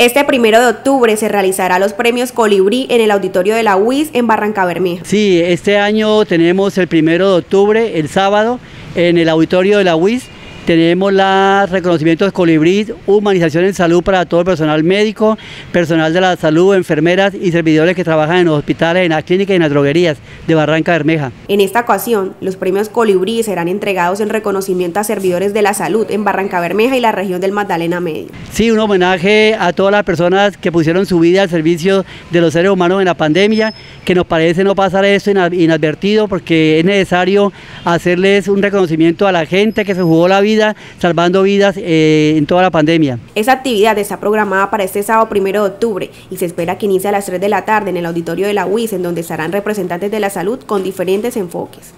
Este primero de octubre se realizará los premios Colibrí en el auditorio de la UIS en Barranca Bermeja. Sí, este año tenemos el primero de octubre, el sábado, en el auditorio de la UIS tenemos los reconocimientos colibrí, humanización en salud para todo el personal médico, personal de la salud, enfermeras y servidores que trabajan en los hospitales, en las clínicas y en las droguerías de Barranca Bermeja. En esta ocasión, los premios colibrí serán entregados en reconocimiento a servidores de la salud en Barranca Bermeja y la región del Magdalena Medio. Sí, un homenaje a todas las personas que pusieron su vida al servicio de los seres humanos en la pandemia, que nos parece no pasar esto inadvertido porque es necesario hacerles un reconocimiento a la gente que se jugó la vida salvando vidas eh, en toda la pandemia. Esa actividad está programada para este sábado primero de octubre y se espera que inicie a las 3 de la tarde en el auditorio de la UIS, en donde estarán representantes de la salud con diferentes enfoques.